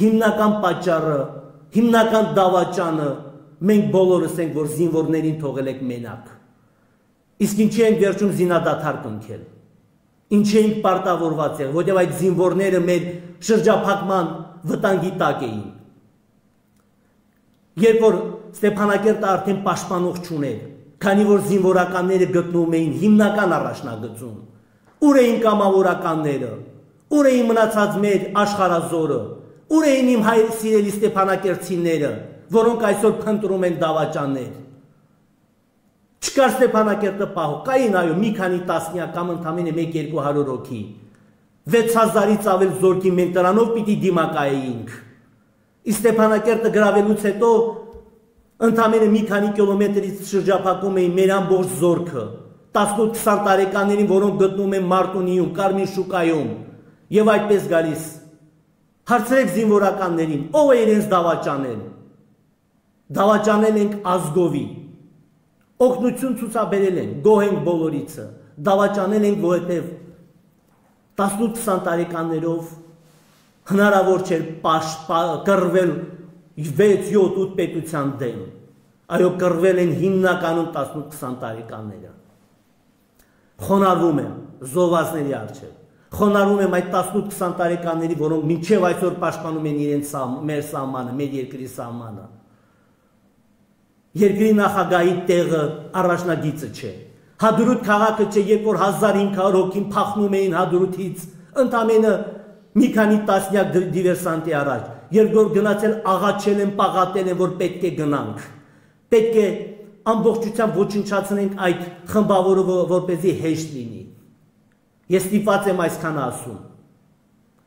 հիմնական պատճառը, հիմնական դավաճանը մենք բոլորս ենք, որ զինվորներին թողել եք մենակ։ Իսկ ինչի ենք վերջում զինադադար կնքել։ Ինչի ենք պարտավորված եղել, որտեղ այդ զինվորները մեր շրջափակման վտանգի տակ էին։ Երբ որ Ստեփանակերտը արդեն պաշտպանող չուներ, քանի որ զինվորականները գտնվում էին հիմնական առաջնագծում, ուր էին կամավորականները, ուր էին մնացած մեր աշխարազորը, ուր էին իմ հայր սիրելի Ստեփանակերտցիները, որոնք այսօր փնտրում են դավաճաններ։ Չկար Ստեփանակերտը պահո, կային այո մի քանի տասնյակ կամ ընդամենը 1-200 հոգի։ 6000-ից ավել զորքի մենք դրանով պիտի դիմակայեինք։ Իսկ Ստեփանակերտը գրավելուց հետո ընդամենը մի քանի կիլոմետրից շրջափակում էին մեր ամբողջ զորքը։ 18-20 տարեկաններին, որոնք գտնում են Մարտունիում, Կարմիր շուկայում, եւ այդպես գալիս։ Հարցրեք զինվորականներին, ով է իրենց դավաճանել դավաճանել ենք ազգովի, օգնություն ցուցաբերել ենք, գոհ ենք բոլորիցը, դավաճանել ենք, որովհետև 18-20 տարեկաններով հնարավոր չէր կռվել 6-7-8 պետության դեմ։ Այո, կռվել են հիմնականում 18-20 տարեկանները։ Խոնարհվում եմ զովազների արչև։ Խոնարհվում եմ այդ 18-20 տարեկանների, որոնք մինչև այսօր պաշտպանում են իրենց մեր սահմանը, մեր երկրի սահմանը երկրի նախագահի տեղը առաջնագիծը չէ։ Հադրուտ քաղաքը չէ, երբ որ 1500 հոգին փախնում էին Հադրութից, ընդամենը մի քանի տասնյակ դիվերսանտի առաջ, երբ որ գնացել աղաչել են, պաղատել են, որ պետք է գնանք։ Պետք է ամբողջությամբ ոչնչացնենք այդ խմբավորը, որպեսզի հեշտ լինի։ Ես ստիպված եմ այսքան ասում։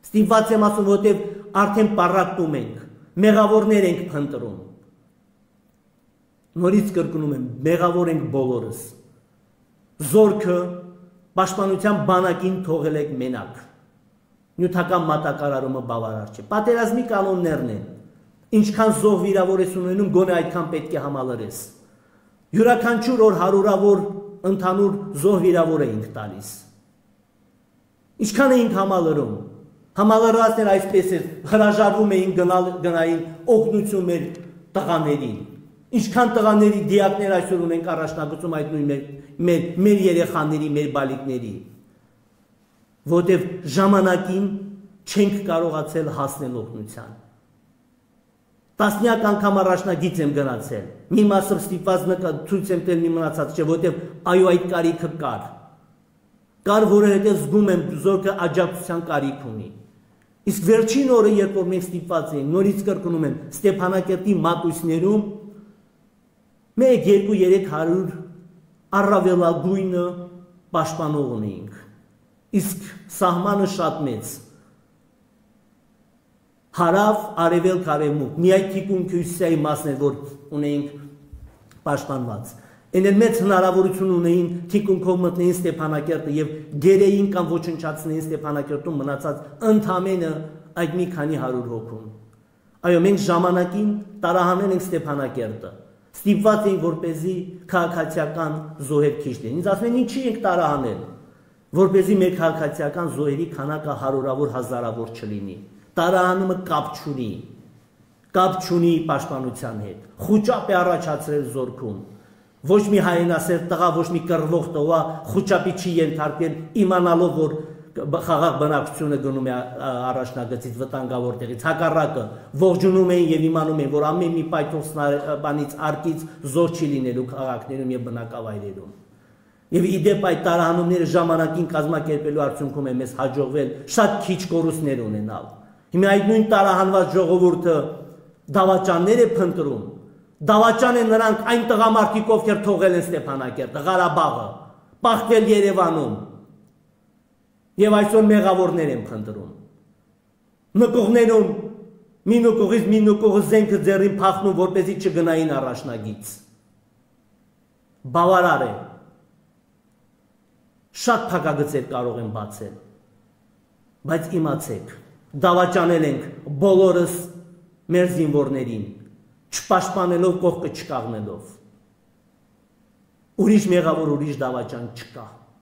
Ստիպված եմ ասում, որովհետև արդեն պարակտում ենք, մեղավորներ ենք փնտրում նորից կրկնում եմ, մեղավոր ենք բոլորս։ Զորքը պաշտպանության բանակին թողել եք մենակ։ Նյութական մատակարարումը բավարար չէ։ Պատերազմի կանոններն են։ Ինչքան զոհ վիրավոր ես ունենում, գոնե այդքան պետք է համալրես։ Յուրաքանչյուր օր հարյուրավոր ընդհանուր զոհ վիրավոր էինք տալիս։ Ինչքան էինք համալրում։ Համալրվածներ այսպես էր, հրաժարվում էին գնալ գնային օգնություն մեր տղաներին Ինչքան տղաների դիակներ այսօր ունենք առաջնագծում այդ նույն մեր մեր, մեր երեխաների, մեր բալիկների, որտեվ ժամանակին չենք կարողացել հասնել օգնության։ Տասնյակ անգամ առաջնագիծ եմ գնացել։ Մի մասը ստիպված նկա ցույց եմ տել մի մնացած չէ, որտեվ այո այդ կարիքը կար։ Կար, որովհետև զգում եմ զորքը աջակցության կարիք ունի։ Իսկ վերջին օրը, երբ որ մենք ստիպված էինք, նորից կրկնում եմ, Ստեփանակերտի մատույցներում 1-2-300 առավելագույնը պաշտպանող ունեինք։ Իսկ սահմանը շատ մեծ։ Հարավ, արևելք, արևմուտք։ Միայն թիկունք հյուսիսայի մասն էր, որ ունեինք պաշտպանված։ Էնել մեծ հնարավորություն ունեին թիկունքով մտնեին Ստեփանակերտը եւ գերեին կամ ոչնչացնեին Ստեփանակերտում մնացած ընդամենը այդ մի քանի 100 հոգուն։ Այո, մենք ժամանակին տարահանել ենք Ստեփանակերտը ստիպված էին որպեսզի քաղաքացիական զոհեր քիչ լինեն։ Ինձ ասում են ինչի ենք տարահանել, որպեսզի մեր քաղաքացիական զոհերի քանակը հարյուրավոր հազարավոր չլինի։ Տարահանումը կապ չունի։ Կապ չունի պաշտպանության հետ։ Խոճապ է առաջացրել զորքում։ Ոչ մի հայրենասեր տղա, ոչ մի կռվող տղա խոճապի չի ենթարկել իմանալով որ խաղաղ բնակչությունը գնում է առաջնագծից վտանգավոր տեղից հակառակը ողջունում էին եւ իմանում էին որ ամեն մի պայթող բանից արկից զոր չի լինելու քաղաքներում եւ բնակավայրերում եւ իդեպ այդ տարահանումները ժամանակին կազմակերպելու արդյունքում է մեզ հաջողվել շատ քիչ կորուստներ ունենալ հիմա այդ նույն տարահանված ժողովուրդը դավաճաններ է փնտրում դավաճան են նրանք այն տղամարդիկ ովքեր թողել են Ստեփանակերտը Ղարաբաղը պախտվել Երևանում եւ այսօր մեղավորներ են փնտրում։ Նկողներում մի նկողից մի նկողը զենքը ձեռին փախնում, որպեսի չգնային առաջնագից։ Բավարար է։ Շատ փակագծեր կարող են բացել։ Բայց իմացեք, դավաճանել ենք բոլորս մեր զինվորներին, չպաշտպանելով կողքը չկաղնելով։ Ուրիշ մեղավոր ուրիշ դավաճան չկա։